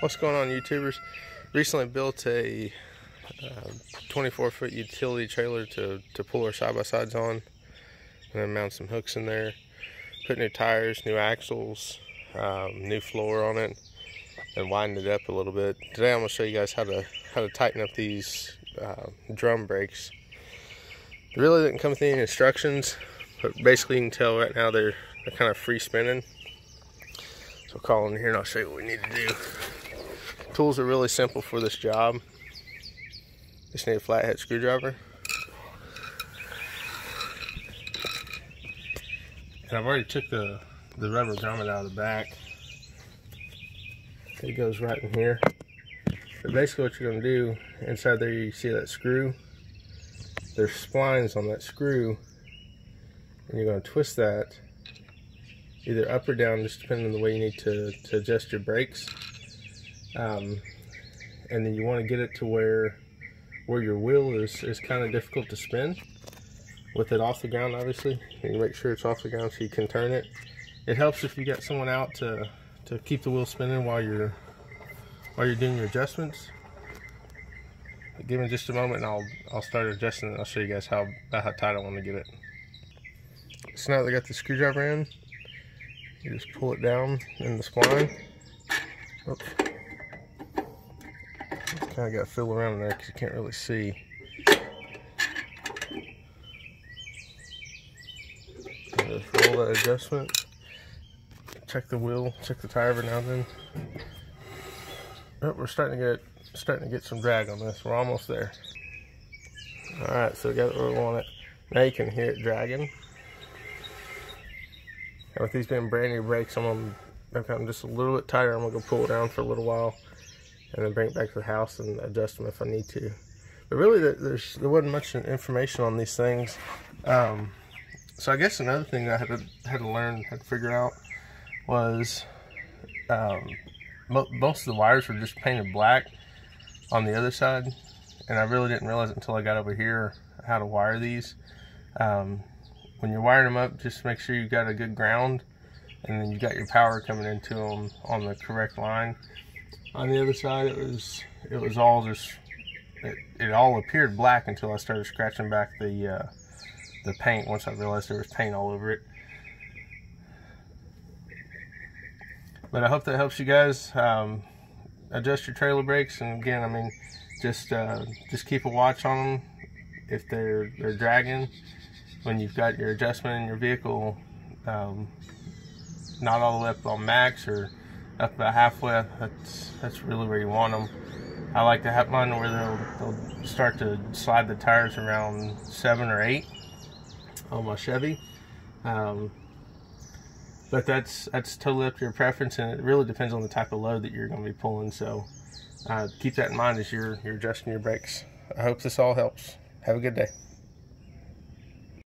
What's going on YouTubers? Recently built a 24 uh, foot utility trailer to, to pull our side-by-sides on and then mount some hooks in there. Put new tires, new axles, um, new floor on it and widen it up a little bit. Today I'm going to show you guys how to how to tighten up these uh, drum brakes. It really didn't come with any instructions but basically you can tell right now they're, they're kind of free spinning. So call in here and I'll show you what we need to do. Tools are really simple for this job. Just need a flathead screwdriver. And I've already took the, the rubber grommet out of the back. It goes right in here. But basically what you're going to do, inside there you see that screw. There's splines on that screw. And you're going to twist that either up or down, just depending on the way you need to, to adjust your brakes. Um, and then you want to get it to where where your wheel is, is kind of difficult to spin with it off the ground obviously. And you make sure it's off the ground so you can turn it. It helps if you get someone out to to keep the wheel spinning while you're while you're doing your adjustments. But give me just a moment and I'll I'll start adjusting it. I'll show you guys how about how tight I want to get it. So now that I got the screwdriver in. You just pull it down in the spline. Oops kind of got to fill around in there because you can't really see. Just roll that adjustment. Check the wheel, check the tire every now and then. Oh, we're starting to get starting to get some drag on this. We're almost there. All right, so we got it where we want it. Now you can hear it dragging. And with these being brand new brakes, I'm gonna them just a little bit tighter. I'm gonna go pull it down for a little while and then bring it back to the house and adjust them if I need to. But really, there's there wasn't much information on these things. Um, so I guess another thing I had to had to learn, had to figure out, was um, mo most of the wires were just painted black on the other side, and I really didn't realize until I got over here how to wire these. Um, when you're wiring them up, just make sure you got a good ground, and then you got your power coming into them on the correct line on the other side it was it was all just it, it all appeared black until I started scratching back the uh, the paint once I realized there was paint all over it. But I hope that helps you guys um, adjust your trailer brakes and again I mean just uh, just keep a watch on them if they're they're dragging. When you've got your adjustment in your vehicle um, not all the way up on max or up about halfway. That's that's really where you want them. I like to have mine where they'll, they'll start to slide the tires around seven or eight on my Chevy. Um, but that's that's totally up to your preference, and it really depends on the type of load that you're going to be pulling. So uh, keep that in mind as you're you're adjusting your brakes. I hope this all helps. Have a good day.